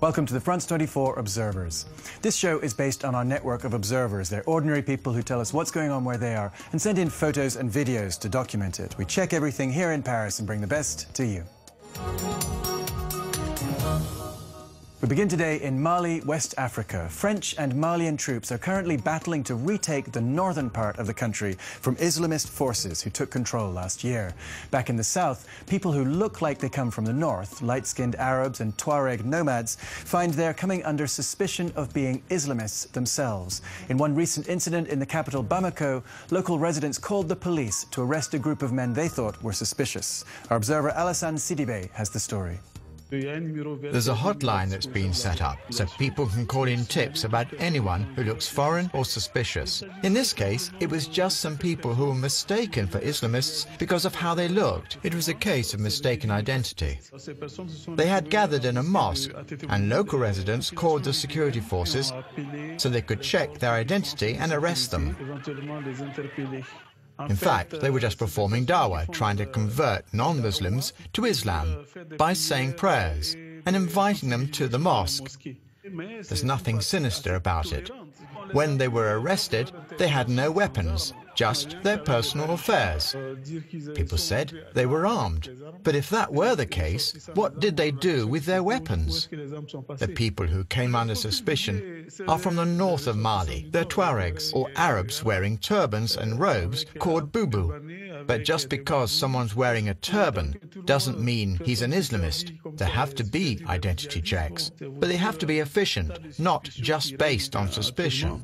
Welcome to the France 24 Observers. This show is based on our network of observers. They're ordinary people who tell us what's going on where they are and send in photos and videos to document it. We check everything here in Paris and bring the best to you. We begin today in Mali, West Africa. French and Malian troops are currently battling to retake the northern part of the country from Islamist forces who took control last year. Back in the south, people who look like they come from the north, light-skinned Arabs and Tuareg nomads, find they're coming under suspicion of being Islamists themselves. In one recent incident in the capital Bamako, local residents called the police to arrest a group of men they thought were suspicious. Our observer Alassane Sidibe has the story. There's a hotline that's been set up so people can call in tips about anyone who looks foreign or suspicious. In this case, it was just some people who were mistaken for Islamists because of how they looked. It was a case of mistaken identity. They had gathered in a mosque and local residents called the security forces so they could check their identity and arrest them. In fact, they were just performing dawah, trying to convert non-Muslims to Islam by saying prayers and inviting them to the mosque. There's nothing sinister about it. When they were arrested, they had no weapons just their personal affairs. People said they were armed. But if that were the case, what did they do with their weapons? The people who came under suspicion are from the north of Mali. They're Tuaregs, or Arabs wearing turbans and robes called bubu. But just because someone's wearing a turban doesn't mean he's an Islamist. There have to be identity checks, but they have to be efficient, not just based on suspicion.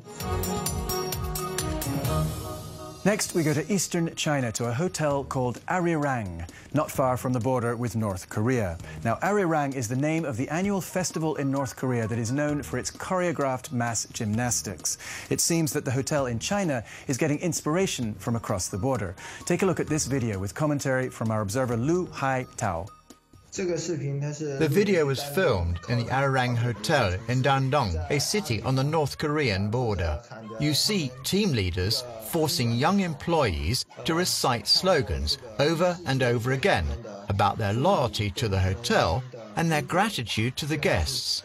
Next, we go to eastern China to a hotel called Arirang, not far from the border with North Korea. Now, Arirang is the name of the annual festival in North Korea that is known for its choreographed mass gymnastics. It seems that the hotel in China is getting inspiration from across the border. Take a look at this video with commentary from our observer Lu Hai Tao. The video was filmed in the Arirang Hotel in Dandong, a city on the North Korean border. You see team leaders forcing young employees to recite slogans over and over again about their loyalty to the hotel and their gratitude to the guests.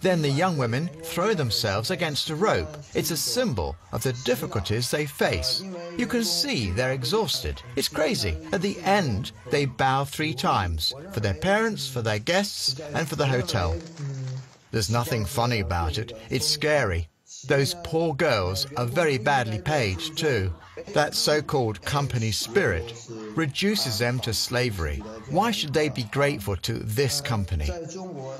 Then the young women throw themselves against a rope. It's a symbol of the difficulties they face. You can see they're exhausted. It's crazy. At the end, they bow three times for their parents, for their guests, and for the hotel. There's nothing funny about it. It's scary. Those poor girls are very badly paid, too. That so-called company spirit reduces them to slavery. Why should they be grateful to this company?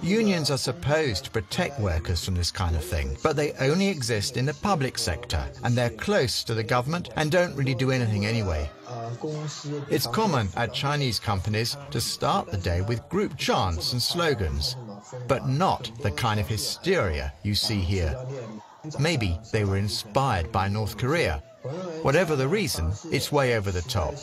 Unions are supposed to protect workers from this kind of thing, but they only exist in the public sector, and they're close to the government and don't really do anything anyway. It's common at Chinese companies to start the day with group chants and slogans, but not the kind of hysteria you see here. Maybe they were inspired by North Korea. Whatever the reason, it's way over the top.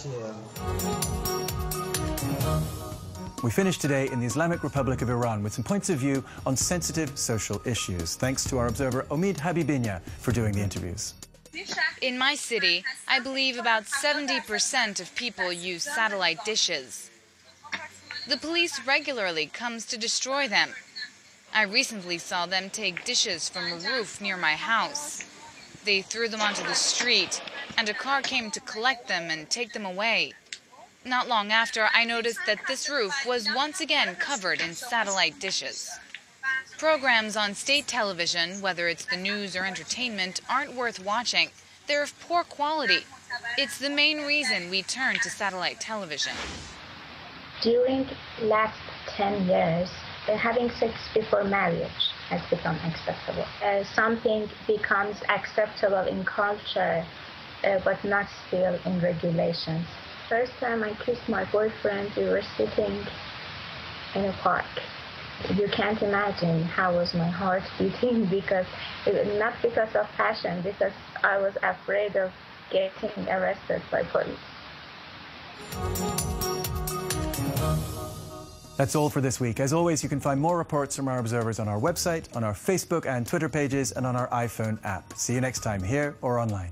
We finish today in the Islamic Republic of Iran with some points of view on sensitive social issues. Thanks to our observer Omid Habibinya for doing the interviews. In my city, I believe about 70% of people use satellite dishes. The police regularly comes to destroy them. I recently saw them take dishes from a roof near my house. They threw them onto the street, and a car came to collect them and take them away. Not long after, I noticed that this roof was once again covered in satellite dishes. Programs on state television, whether it's the news or entertainment, aren't worth watching. They're of poor quality. It's the main reason we turn to satellite television. During the last 10 years, having sex before marriage has become acceptable. Uh, something becomes acceptable in culture, uh, but not still in regulations. First time I kissed my boyfriend, we were sitting in a park. You can't imagine how was my heart beating because not because of passion, because I was afraid of getting arrested by police. That's all for this week. As always, you can find more reports from our observers on our website, on our Facebook and Twitter pages, and on our iPhone app. See you next time here or online.